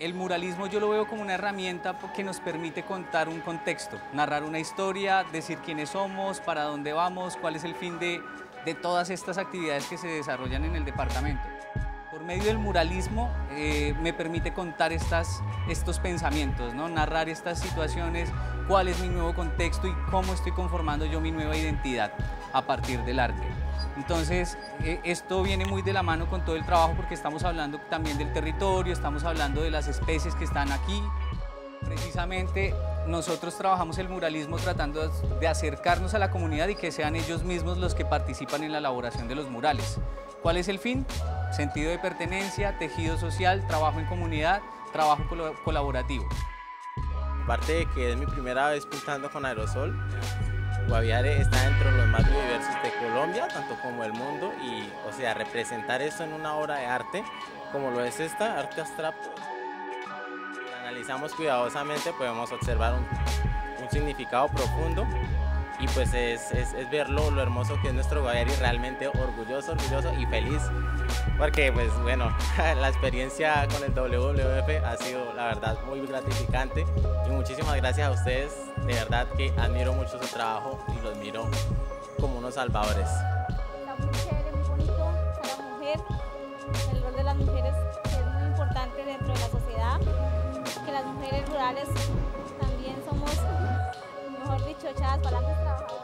El muralismo yo lo veo como una herramienta que nos permite contar un contexto, narrar una historia, decir quiénes somos, para dónde vamos, cuál es el fin de, de todas estas actividades que se desarrollan en el departamento. Por medio del muralismo eh, me permite contar estas, estos pensamientos, ¿no? narrar estas situaciones, cuál es mi nuevo contexto y cómo estoy conformando yo mi nueva identidad a partir del arte. Entonces, eh, esto viene muy de la mano con todo el trabajo porque estamos hablando también del territorio, estamos hablando de las especies que están aquí. Precisamente nosotros trabajamos el muralismo tratando de acercarnos a la comunidad y que sean ellos mismos los que participan en la elaboración de los murales. ¿Cuál es el fin? Sentido de pertenencia, tejido social, trabajo en comunidad, trabajo colaborativo. Aparte de que es mi primera vez pintando con aerosol, Guaviare está dentro de Colombia, tanto como el mundo, y o sea, representar esto en una obra de arte, como lo es esta, arte abstracto, si analizamos cuidadosamente podemos observar un, un significado profundo y pues es, verlo, lo hermoso que es nuestro Guaviare y realmente orgulloso, orgulloso y feliz. Porque pues bueno, la experiencia con el WWF ha sido la verdad muy gratificante. Y muchísimas gracias a ustedes, de verdad que admiro mucho su trabajo y los miro como unos salvadores. La mujer es muy bonito para la mujer, el rol de las mujeres es muy importante dentro de la sociedad, que las mujeres rurales también somos, mejor dicho, echadas para las trabajadoras.